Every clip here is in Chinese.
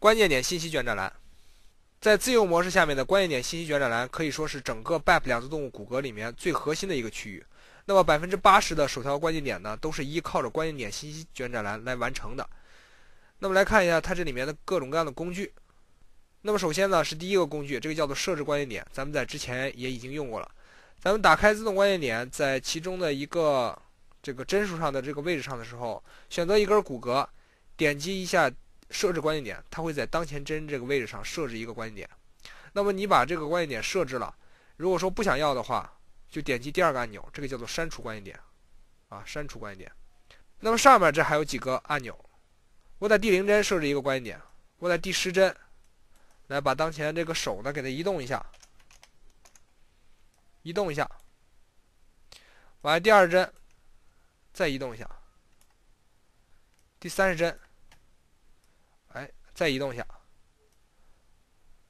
关键点信息卷展栏，在自由模式下面的关键点信息卷展栏可以说是整个 BAP 两足动物骨骼里面最核心的一个区域。那么百分之八十的首条关键点呢，都是依靠着关键点信息卷展栏来完成的。那么来看一下它这里面的各种各样的工具。那么首先呢是第一个工具，这个叫做设置关键点，咱们在之前也已经用过了。咱们打开自动关键点，在其中的一个这个帧数上的这个位置上的时候，选择一根骨骼，点击一下。设置关键点，它会在当前帧这个位置上设置一个关键点。那么你把这个关键点设置了，如果说不想要的话，就点击第二个按钮，这个叫做删除关键点，啊，删除关键点。那么上面这还有几个按钮，我在第零帧设置一个关键点，我在第十帧来把当前这个手呢给它移动一下，移动一下，完第二帧再移动一下，第三十帧。再移动一下，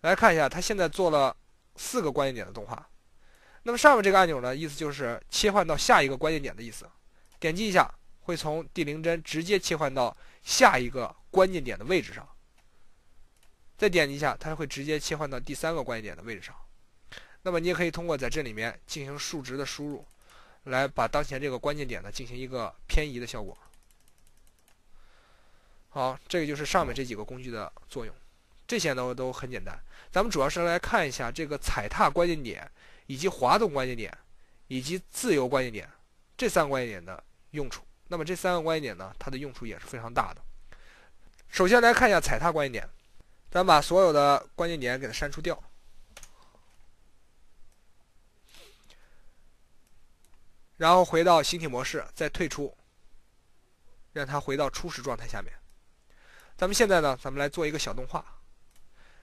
来看一下，它现在做了四个关键点的动画。那么上面这个按钮呢，意思就是切换到下一个关键点的意思。点击一下，会从第零帧直接切换到下一个关键点的位置上。再点击一下，它会直接切换到第三个关键点的位置上。那么你也可以通过在这里面进行数值的输入，来把当前这个关键点呢进行一个偏移的效果。好，这个就是上面这几个工具的作用，这些呢都很简单。咱们主要是来看一下这个踩踏关键点，以及滑动关键点，以及自由关键点这三个关键点的用处。那么这三个关键点呢，它的用处也是非常大的。首先来看一下踩踏关键点，咱把所有的关键点给它删除掉，然后回到形体模式，再退出，让它回到初始状态下面。咱们现在呢，咱们来做一个小动画，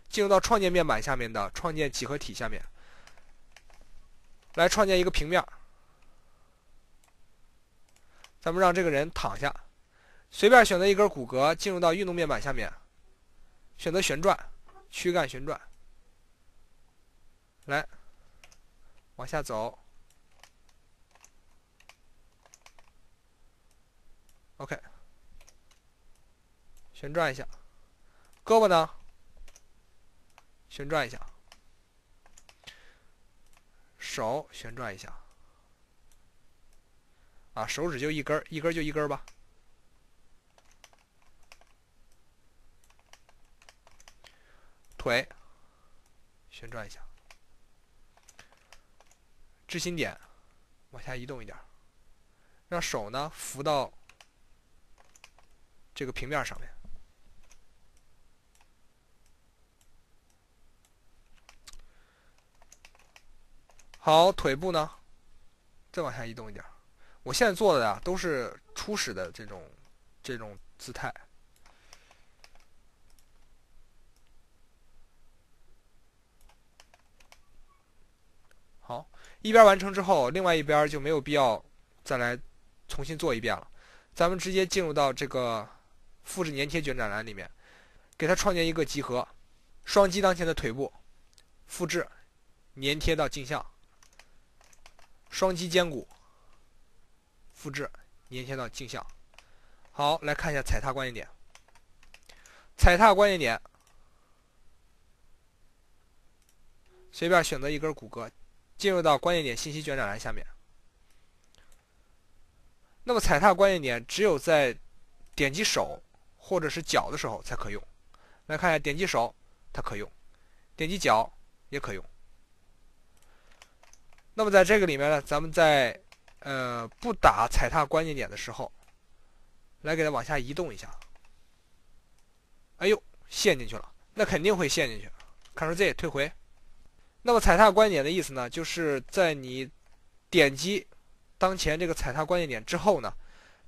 进入到创建面板下面的创建几何体下面，来创建一个平面。咱们让这个人躺下，随便选择一根骨骼，进入到运动面板下面，选择旋转，躯干旋转，来往下走，OK。旋转一下，胳膊呢？旋转一下，手旋转一下，啊，手指就一根一根就一根吧。腿旋转一下，置心点往下移动一点，让手呢扶到这个平面上面。好，腿部呢，再往下移动一点。我现在做的呀，都是初始的这种这种姿态。好，一边完成之后，另外一边就没有必要再来重新做一遍了。咱们直接进入到这个复制粘贴卷展栏里面，给它创建一个集合，双击当前的腿部，复制粘贴到镜像。双击肩骨，复制粘贴到镜像。好，来看一下踩踏关键点。踩踏关键点，随便选择一根骨骼，进入到关键点信息卷展栏下面。那么踩踏关键点只有在点击手或者是脚的时候才可用。来看一下，点击手它可用，点击脚也可用。那么在这个里面呢，咱们在呃不打踩踏关键点的时候，来给它往下移动一下。哎呦，陷进去了，那肯定会陷进去。Ctrl Z 退回。那么踩踏关键点的意思呢，就是在你点击当前这个踩踏关键点之后呢，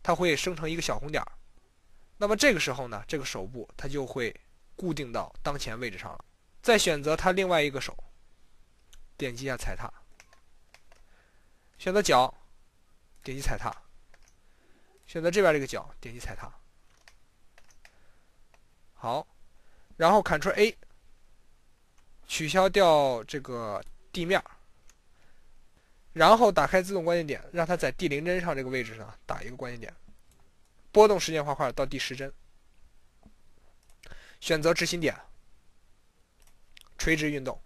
它会生成一个小红点。那么这个时候呢，这个手部它就会固定到当前位置上了。再选择它另外一个手，点击一下踩踏。选择脚，点击踩踏。选择这边这个脚，点击踩踏。好，然后 Ctrl A，取消掉这个地面，然后打开自动关键点，让它在第零帧上这个位置上打一个关键点，波动时间画块到第十帧。选择执行点，垂直运动。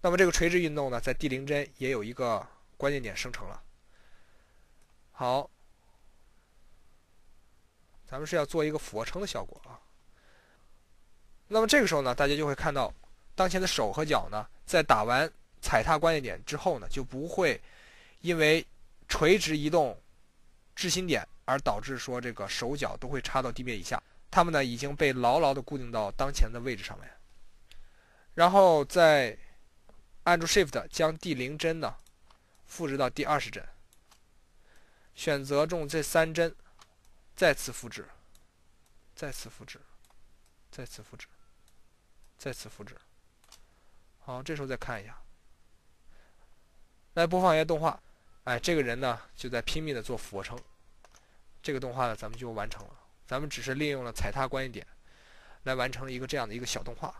那么这个垂直运动呢，在第零帧也有一个关键点生成了。好，咱们是要做一个俯卧撑的效果啊。那么这个时候呢，大家就会看到，当前的手和脚呢，在打完踩踏关键点之后呢，就不会因为垂直移动置心点而导致说这个手脚都会插到地面以下，它们呢已经被牢牢的固定到当前的位置上面。然后再按住 Shift 将第零帧呢复制到第二十帧，选择中这三帧，再次复制，再次复制，再次复制。再次复制，好，这时候再看一下，来播放一下动画，哎，这个人呢就在拼命的做俯卧撑，这个动画呢咱们就完成了，咱们只是利用了踩踏关键点，来完成了一个这样的一个小动画。